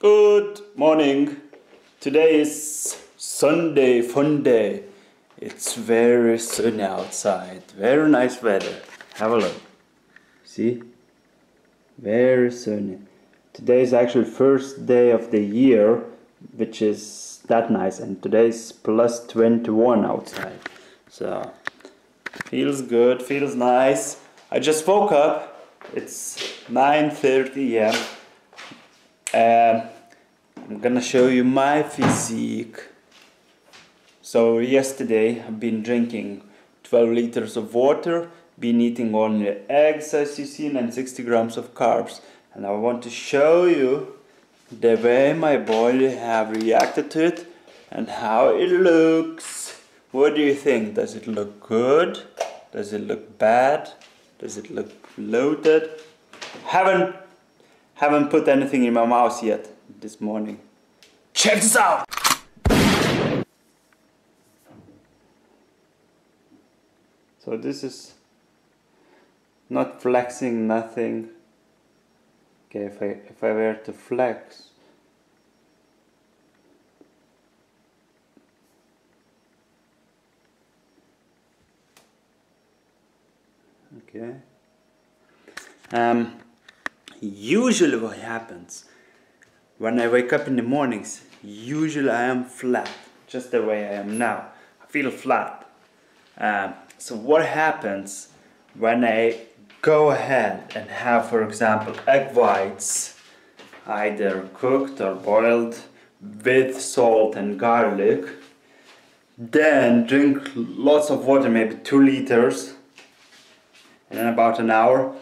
Good morning. Today is Sunday, fun day. It's very sunny outside. Very nice weather. Have a look. See? Very sunny. Today is actually first day of the year, which is that nice. And today is plus 21 outside. So, feels good, feels nice. I just woke up. It's 9.30 am. Um, I'm gonna show you my physique. So yesterday I've been drinking 12 liters of water, been eating only eggs as you seen and 60 grams of carbs. And I want to show you the way my body have reacted to it and how it looks. What do you think? Does it look good? Does it look bad? Does it look bloated? Haven't haven't put anything in my mouth yet this morning. Check this out! So this is not flexing, nothing. Okay, if I if I were to flex, okay. Um, usually what happens when I wake up in the mornings, usually I am flat, just the way I am now. I feel flat. Um, so what happens when I go ahead and have, for example, egg whites, either cooked or boiled with salt and garlic, then drink lots of water, maybe two liters, and in about an hour,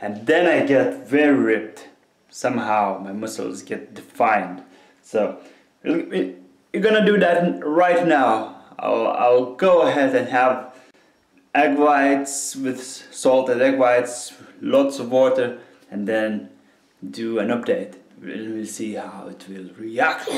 and then I get very ripped. Somehow my muscles get defined. So you're gonna do that right now. I'll, I'll go ahead and have egg whites with salted egg whites, lots of water, and then do an update. And we'll see how it will react.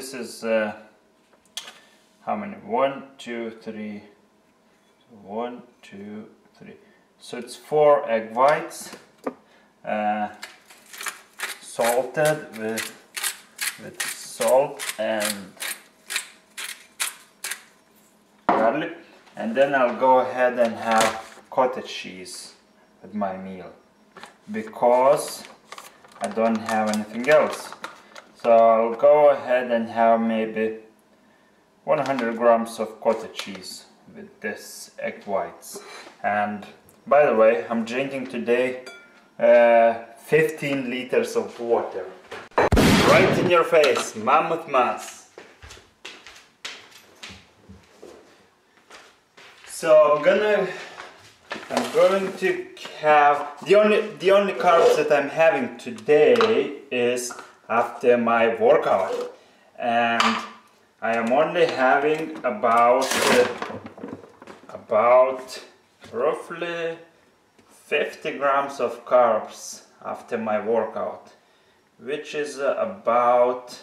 This is uh, how many? One, two, three. One, two, three. So it's four egg whites, uh, salted with with salt and garlic, and then I'll go ahead and have cottage cheese with my meal because I don't have anything else. So I'll go ahead and have maybe 100 grams of cottage cheese with this egg whites. And by the way, I'm drinking today uh, 15 liters of water. Right in your face, mammoth mass. So I'm gonna I'm going to have the only the only carbs that I'm having today is after my workout. And I am only having about uh, about roughly 50 grams of carbs after my workout which is uh, about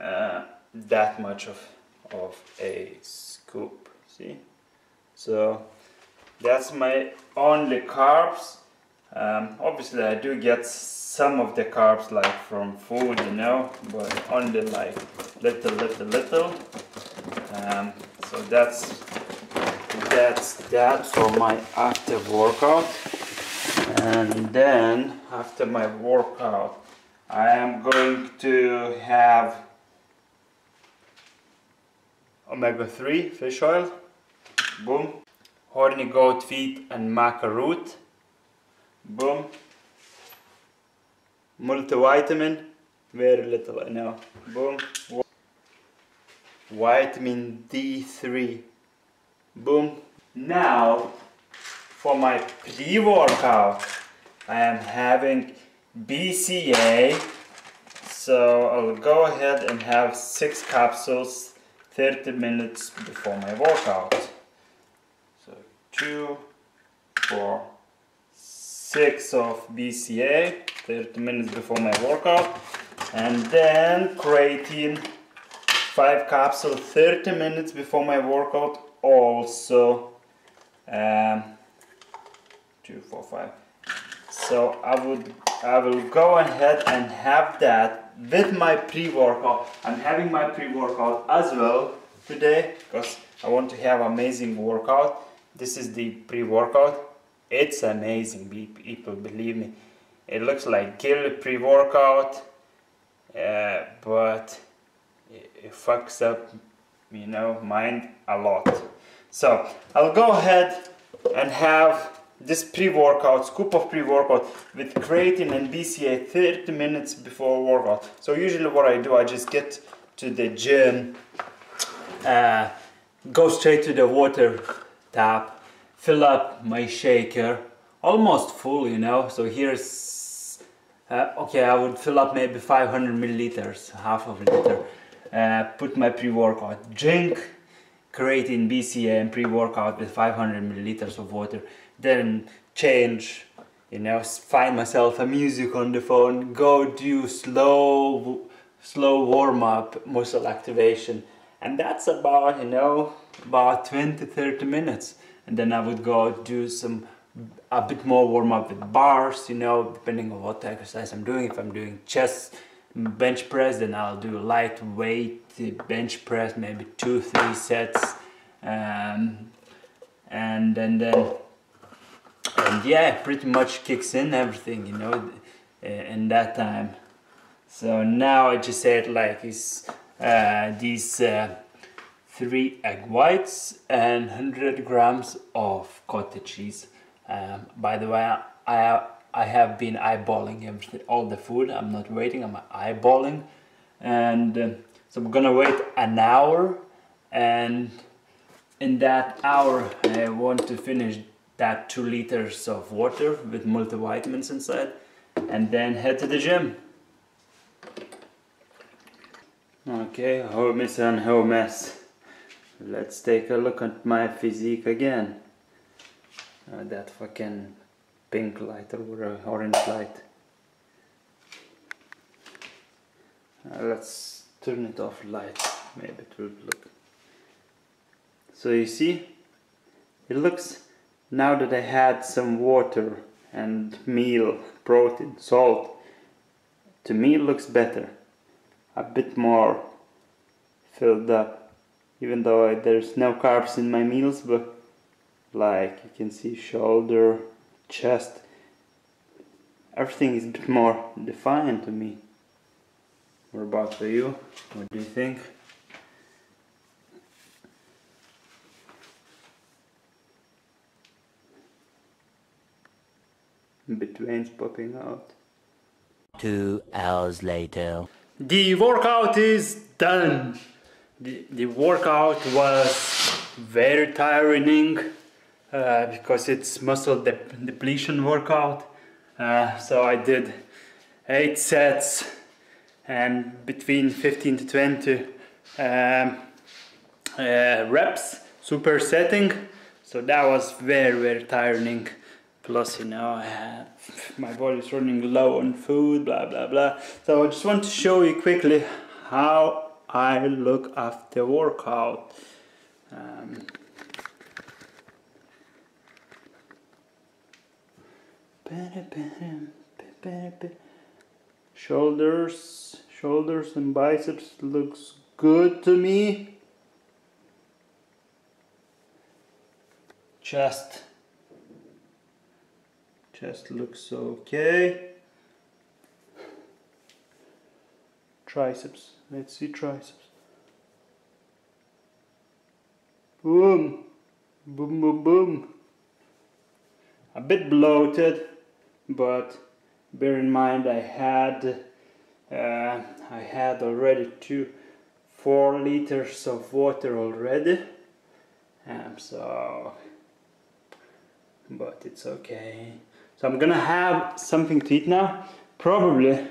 uh, that much of, of a scoop see? So that's my only carbs um, obviously I do get some of the carbs like from food, you know, but only like little, little, little. Um, so that's that's that for my active workout. And then after my workout, I am going to have omega-3 fish oil, boom, horny goat weed and maca root, boom, multivitamin very little I know. Boom vitamin D3 boom now for my pre-workout I am having BCA so I'll go ahead and have six capsules 30 minutes before my workout. So two four six of BCA 30 minutes before my workout. And then creatine 5 capsules 30 minutes before my workout also. Um, 2 4 5 so I would I will go ahead and have that with my pre-workout. I'm having my pre-workout as well today because I want to have amazing workout. This is the pre-workout it's amazing people believe me it looks like Gil pre-workout uh, but it, it fucks up you know mind a lot so I'll go ahead and have this pre-workout, scoop of pre-workout with creatine and BCA 30 minutes before workout. So usually what I do, I just get to the gym, uh, go straight to the water tap, fill up my shaker, almost full, you know. So here's, uh, okay, I would fill up maybe 500 milliliters, half of a liter. Uh, put my pre-workout, drink creatine, BCA and pre-workout with 500 milliliters of water then change you know find myself a music on the phone go do slow slow warm-up muscle activation and that's about you know about 20 30 minutes and then i would go do some a bit more warm-up with bars you know depending on what exercise i'm doing. If i'm doing chest bench press then i'll do lightweight bench press maybe two three sets. Um, and, and then and yeah pretty much kicks in everything you know in that time. So now I just said like is uh, these uh, three egg whites and 100 grams of cottage cheese um, by the way I, I have been eyeballing all the food I'm not waiting I'm eyeballing and uh, so I'm gonna wait an hour and in that hour I want to finish that two liters of water with multivitamins inside and then head to the gym. Okay, home homies and homies. Let's take a look at my physique again. Uh, that fucking pink light or orange light. Uh, let's turn it off light, maybe it will look. So you see, it looks now that I had some water and meal, protein, salt, to me it looks better. A bit more filled up. Even though I, there's no carbs in my meals, but like you can see shoulder, chest, everything is a bit more defined to me. What about for you? What do you think? veins popping out. Two hours later. The workout is done. The, the workout was very tiring uh, because it's muscle de depletion workout. Uh, so I did eight sets and between 15 to 20 um, uh, reps, super setting. So that was very, very tiring. Plus, you know, have my body's running low on food, blah blah blah. So I just want to show you quickly how I look after workout. Um, shoulders, shoulders and biceps looks good to me. Chest Chest looks okay. Triceps. Let's see triceps. Boom. Boom, boom, boom. A bit bloated, but bear in mind I had uh, I had already two four liters of water already um, so but it's okay so I'm gonna have something to eat now. Probably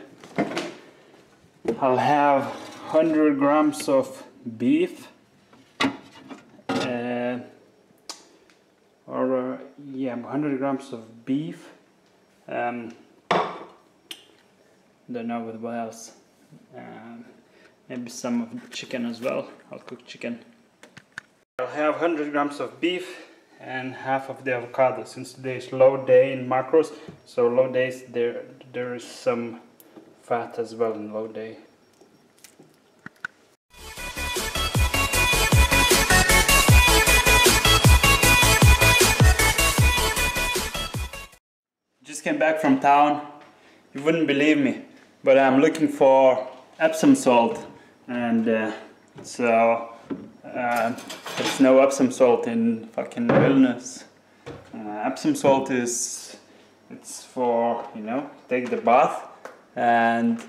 I'll have 100 grams of beef uh, or uh, yeah 100 grams of beef um, don't know what else. Um, maybe some of chicken as well. I'll cook chicken. I'll have 100 grams of beef and half of the avocado since today is low day in macros so low days there there is some fat as well in low day came back from town you wouldn't believe me but I'm looking for Epsom salt and uh, so uh, there's no Epsom salt in fucking Vilnius. Uh, Epsom salt is it's for you know take the bath and uh,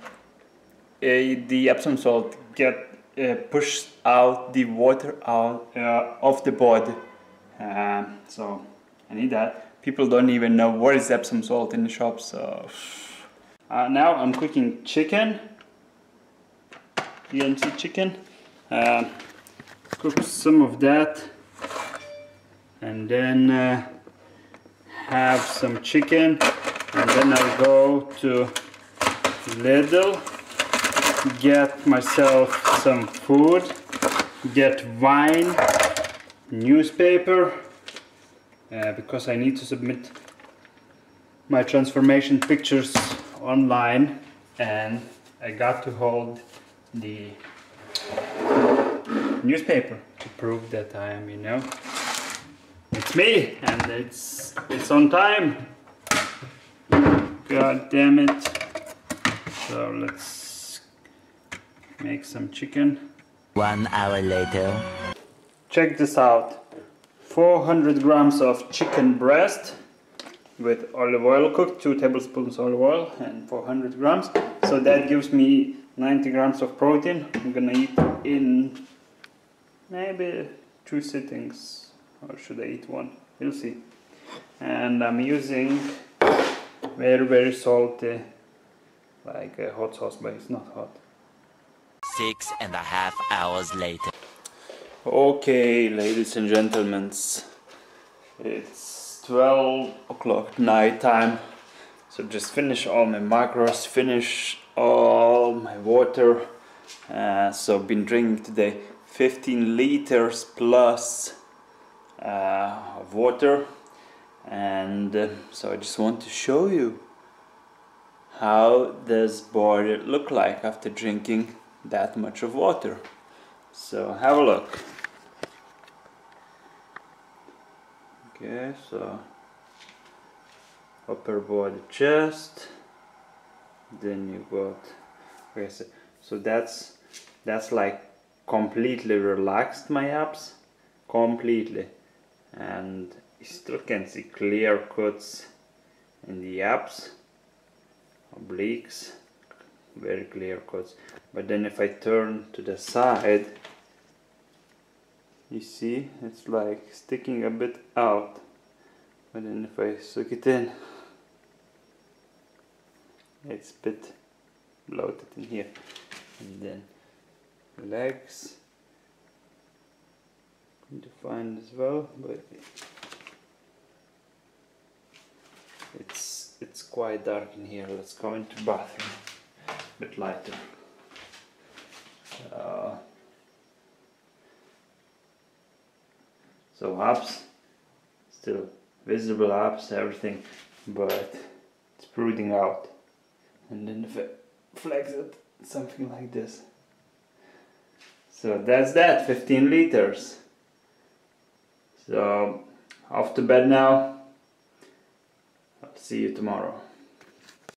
the Epsom salt get uh, pushed out the water out uh, of the body. Uh, so I need that. People don't even know what is Epsom salt in the shop. So uh, now I'm cooking chicken. You chicken. Uh, cook some of that and then uh, have some chicken and then I'll go to Lidl get myself some food get wine newspaper uh, because I need to submit my transformation pictures online and I got to hold the newspaper to prove that I am, you know, it's me and it's it's on time. God damn it. So let's make some chicken. One hour later. Check this out. 400 grams of chicken breast with olive oil cooked, 2 tablespoons olive oil and 400 grams. So that gives me 90 grams of protein. I'm gonna eat in maybe two sittings or should I eat one we'll see and I'm using very very salty like a hot sauce but it's not hot Six and a half hours later. Okay ladies and gentlemen it's 12 o'clock night time. So just finish all my macros finish all my water. Uh, so I've been drinking today 15 liters plus uh, of water. And uh, so I just want to show you how this body look like after drinking that much of water. So have a look okay so upper body chest then you got okay so, so that's that's like completely relaxed my abs completely. And you still can see clear cuts in the abs obliques very clear cuts. But then if I turn to the side you see it's like sticking a bit out. But then if I suck it in it's a bit bloated in here. And then legs defined as well but it's it's quite dark in here. Let's go into bathroom. A bit lighter. Uh, so abs still visible abs everything but it's brooding out and then it flex it something like this so that's that, 15 liters. So off to bed now. I'll see you tomorrow.